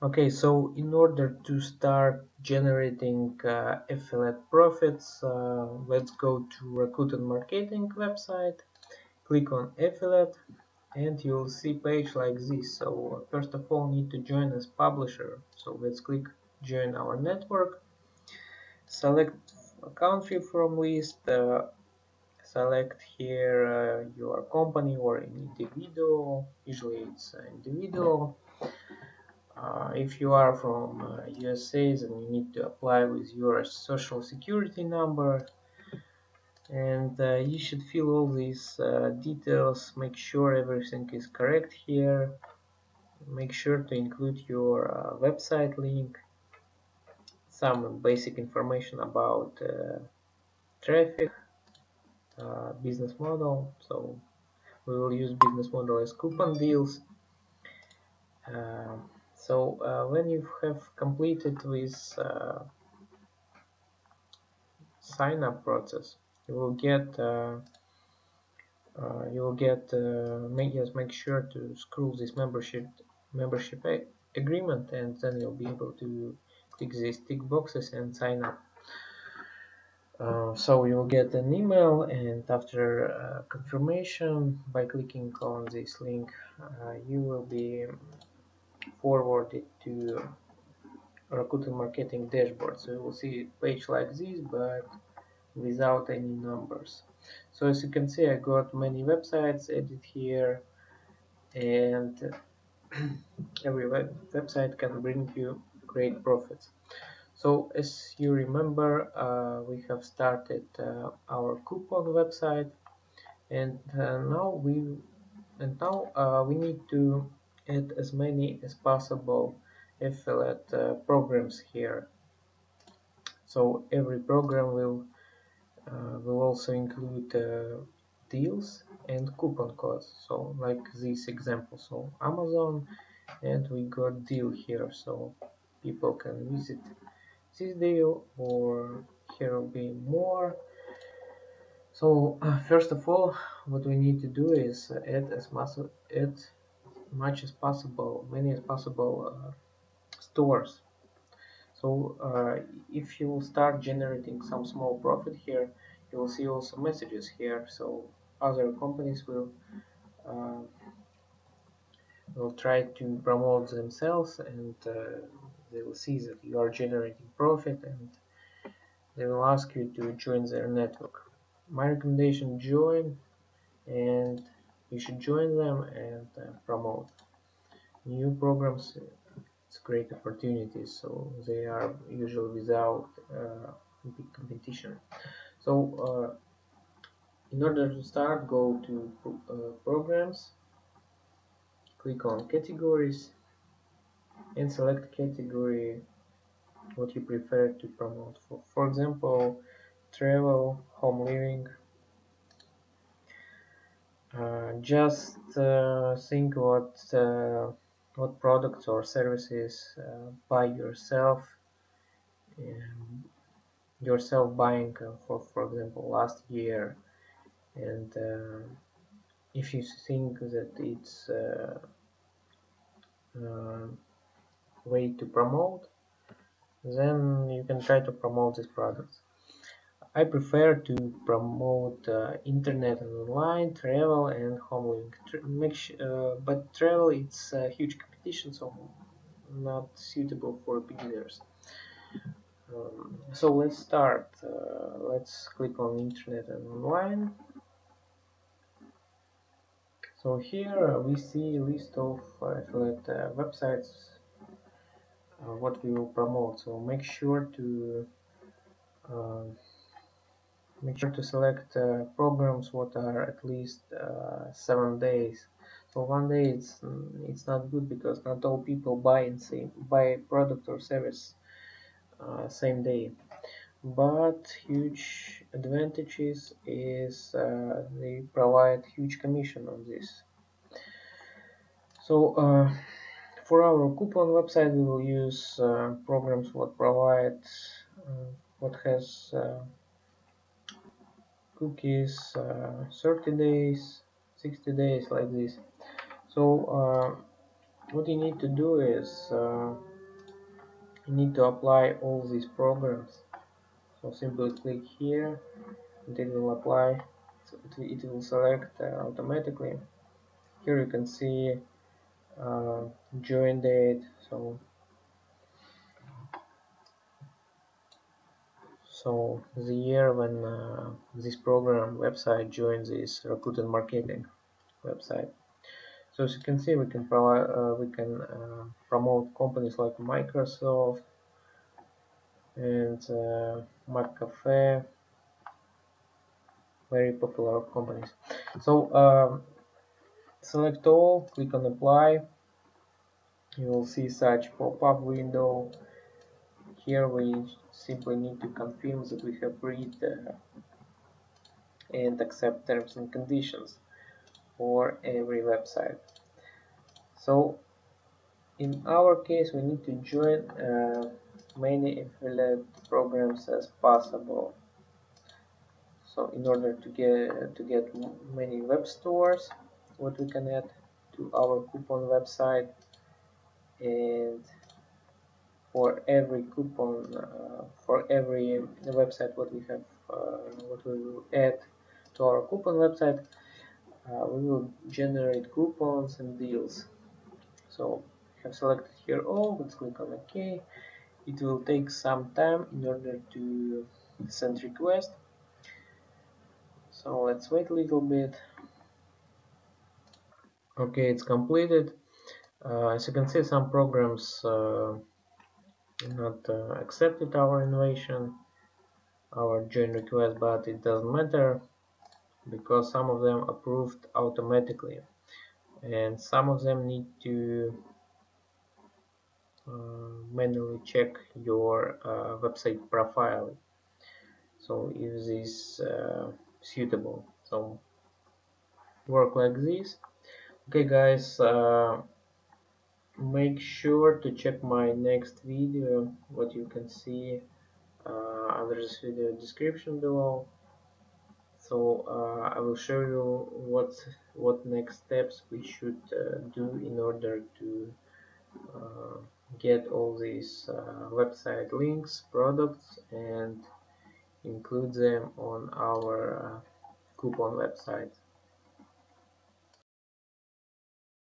Okay, so in order to start generating uh, affiliate profits, uh, let's go to Rakuten Marketing website, click on affiliate, and you'll see page like this. So first of all, need to join as publisher. So let's click join our network, select a country from list, uh, select here uh, your company or individual. Usually it's individual uh, if you are from uh, USA, then you need to apply with your social security number. And uh, you should fill all these uh, details. Make sure everything is correct here. Make sure to include your uh, website link. Some basic information about uh, traffic business model. So we will use business model as coupon deals so uh, when you have completed this uh, sign up process, you will get uh, uh you will get uh, make yes make sure to scroll this membership membership agreement, and then you'll be able to click these tick boxes and sign up. Uh, so you'll get an email and after uh, confirmation by clicking on this link uh, you will be forwarded to Rakuten marketing dashboard. So you will see a page like this but without any numbers. So as you can see I got many websites added here and every web website can bring you great profits. So as you remember uh, we have started uh, our coupon website and uh, now we and now uh, we need to add as many as possible affiliate uh, programs here. So every program will uh, will also include uh, deals and coupon codes. So like this example so Amazon and we got deal here so people can visit this deal or here will be more. So first of all what we need to do is add as much add much as possible, many as possible uh, stores. So uh, if you start generating some small profit here, you will see also messages here. So other companies will uh, will try to promote themselves and uh, they will see that you are generating profit and they will ask you to join their network. My recommendation join and you should join them and uh, promote new programs. It's great opportunities so they are usually without uh, big competition. So uh, in order to start go to uh, programs click on categories and select category what you prefer to promote. For for example travel home living just uh, think what uh, what products or services by yourself um, yourself buying for for example last year. And if you think that it's uh, uh, way to promote then you can try to promote these products I prefer to promote uh, internet and online, travel and home living. uh, but travel it's a huge competition, so not suitable for beginners. Um, so let's start. Uh, let's click on internet and online. So here uh, we see a list of affiliate uh, websites uh, what we will promote. So make sure to make sure to select uh, programs what are at least uh, seven days. So one day it's it's not good because not all people buy in same buy product or service uh, same day. But huge advantages is uh, they provide huge commission on this. So uh, for our coupon website we will use uh, programs what provide what has cookies uh, 30 days 60 days like this. So uh, what you need to do is uh, you need to apply all these programs. So simply click here and it will apply. It, will select uh, automatically. Here you can see uh, join date. So so the year when uh, this program website joins this Rakuten marketing website. So as you can see we can provide uh, we can uh, promote companies like Microsoft and uh, McAfee very popular companies. So um, select all click on apply. You will see such pop-up window here we simply need to confirm that we have read uh, and accept terms and conditions for every website. So in our case we need to join uh, many affiliate programs as possible. So in order to get to get many web stores what we can add to our coupon website and for every coupon uh, for every website what we have uh, what we will add to our coupon website uh, we will generate coupons and deals. So I have selected here all let's click on ok. It will take some time in order to send request. So let's wait a little bit. Okay it's completed. Uh, as you can see some programs uh, not uh, accepted our innovation our join request but it doesn't matter because some of them approved automatically. And some of them need to uh, manually check your uh, website profile. So if this uh, suitable so work like this. Okay guys uh, make sure to check my next video what you can see uh, under this video description below. So uh, I will show you what what next steps we should uh, do in order to uh, get all these uh, website links products and include them on our uh, coupon website